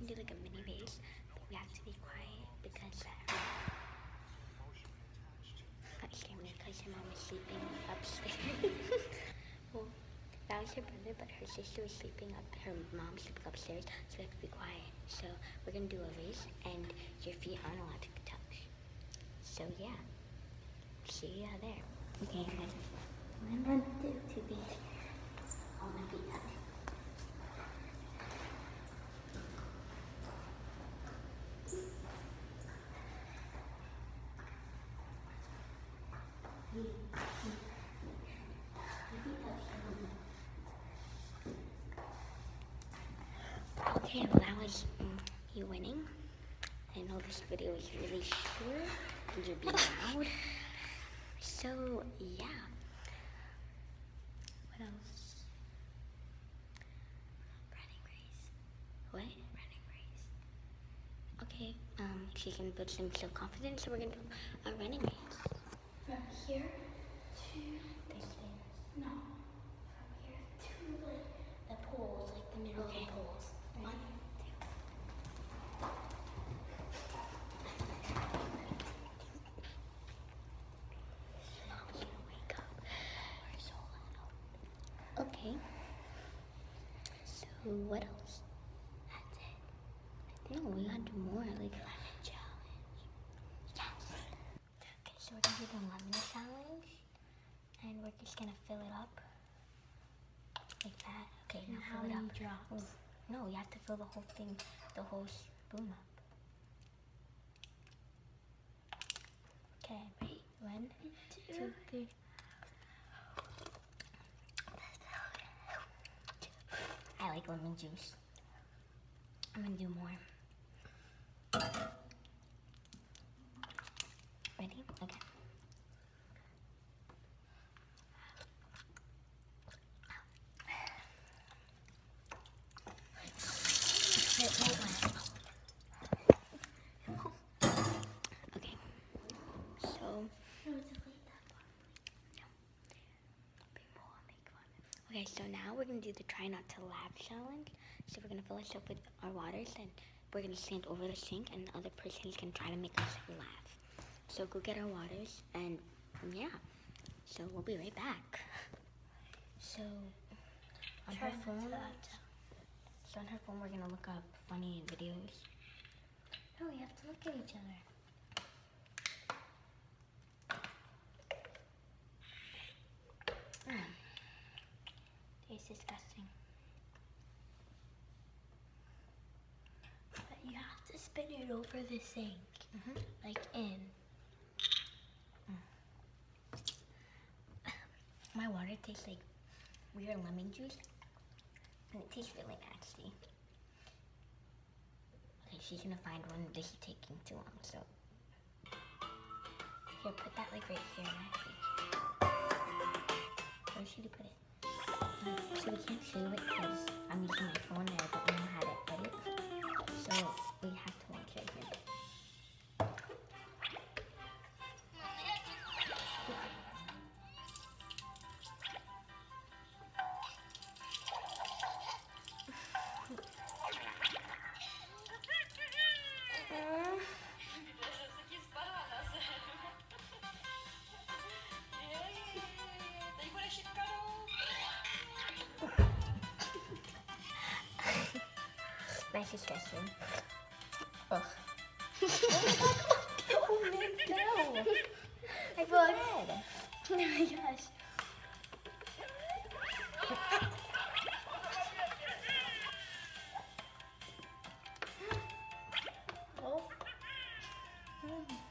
can do like a mini race, but we have to be quiet because uh, not scare me because her mom is sleeping upstairs. well, that was her brother, but her sister was sleeping up. Her mom sleeping upstairs, so we have to be quiet. So we're gonna do a race, and your feet aren't allowed to touch. So yeah, see ya there. Okay, guys. I'm gonna do two feet. All my feet touch. Okay, well that was um, you winning. I know this video is really short and you're being loud. So yeah. What else? Running race. What? Running race. Okay, um, she can build some self-confidence, so we're gonna do a running race. From here to stairs. no. From here to like the poles, like the middle Okay. of the poles. One, two. Mom's gonna wake up. We're so loud. Okay. So what else? That's it. No, we gotta do more. Like Lemon challenge. yes. Okay, so we're gonna do the lemon challenge, and we're just gonna fill it up like that. Okay, now how fill it up. drops? No, you have to fill the whole thing, the whole spoon up. Okay, ready? One, two, three. Like lemon juice. I'm gonna do more. Ready? Okay. Okay. So No, it's like that one. People will make fun of Okay, so now we're gonna do the try not to laugh challenge. So we're gonna fill us up with our waters and we're gonna stand over the sink and the other person is gonna try to make us laugh. So go get our waters and mm, yeah. So we'll be right back. So on Try her phone so on her phone we're gonna look up funny videos. No, we have to look at each other. It's disgusting. But you have to spin it over the sink. Mhm. Like in. My water tastes like weird lemon juice. And it tastes really nasty. Okay, she's gonna find one. This is taking too long, so. Here, put that like right here. Where should you put it? So we can't save it because I'm using my phone and I don't know how to edit. So she's stressing. Ugh. oh no! I feel like Oh my gosh. Oh. Mm.